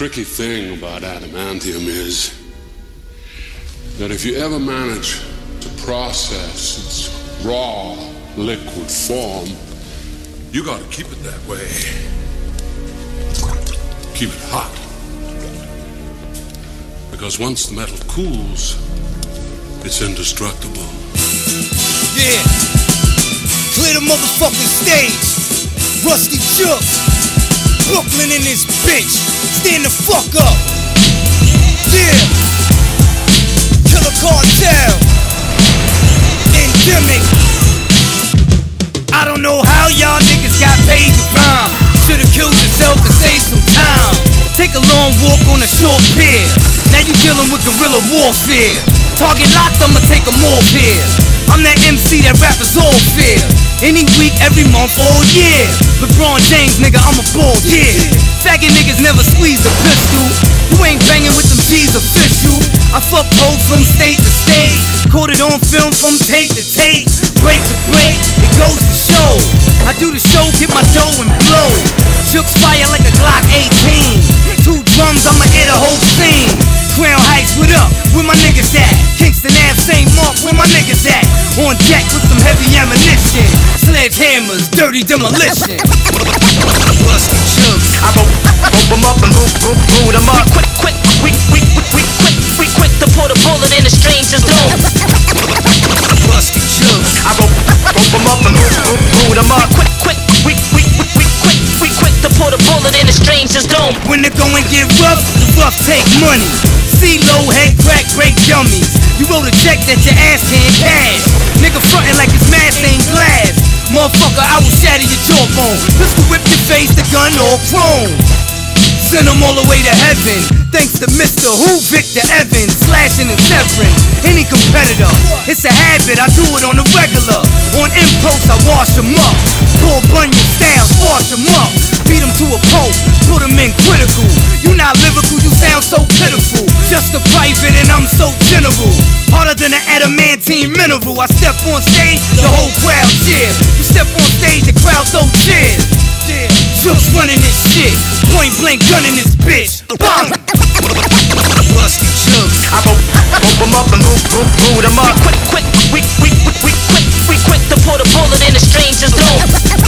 tricky thing about adamantium is that if you ever manage to process its raw liquid form, you gotta keep it that way. Keep it hot. Because once the metal cools, it's indestructible. Yeah. Clear the motherfucking stage. Ruste Juxx. Brooklyn in this bitch. Stand the fuck up. Yeah. Killer cartel. Endemic. I don't know how y'all niggas got paid to rhyme. Should've killed yourself to save some time. Take a long walk on a short pier. Now you dealing with guerrilla warfare. Target locked, I'ma take a more here. I'm that MC that fear. Any week, every month, all year. LeBron James, nigga, I'm a ball, yeah. Faggot niggas never squeeze a pistol. You ain't banging with them G's official. I fuck hoes from state to state. Caught it on film from tape to tape. Break to break, it goes to show. I do the show, get my dough and blow. Juxx's fire like a Glock 18. Two drums, I'ma hit a whole scene. Crown Heights, what up? Where my niggas at? Kingston Ave, St. Mark, where my niggas at? On deck with some heavy ammunition. Sledgehammers, dirty demolition. Busty chugs. I rope, rope them up and boot, boot, boot them up. Quick, quick, we, we, we, we, quick, we quick to put a bullet in a stranger's dome. Busty chugs. I rope, rope them up and boot, boot, boot them up. Quick, quick, we, we, we, we quick, we quick to put a bullet in a stranger's dome. When the going get rough, the rough take money. See low head crack break dummies. You wrote a check that your ass can't cash. Nigga frontin' like it's mad stained glass. Motherfucker, I will shatter your jawbone. Pistol whip your face, the gun all chrome. Send them all the way to heaven. Thanks to Mr. Who, Victor Evans, slashing and severing any competitor. It's a habit, I do it on the regular. On impulse, I wash them up. Paul Bunyan styles, wash up. Beat to a pulp, put them in critical. You not lyrical, you sound so pitiful. Just a private and I'm so general. Harder than an adamantine mineral. I step on stage, the whole crowd cheers. You step on stage, the crowd throw cheers. Just running this shit, point blank gunning this bitch. Bang! Busty chugs. I rope, rope them up and boot, boot, boot them up. Quick, quick, we, we, we, we quick, we quick to put a bullet in a stranger's dome.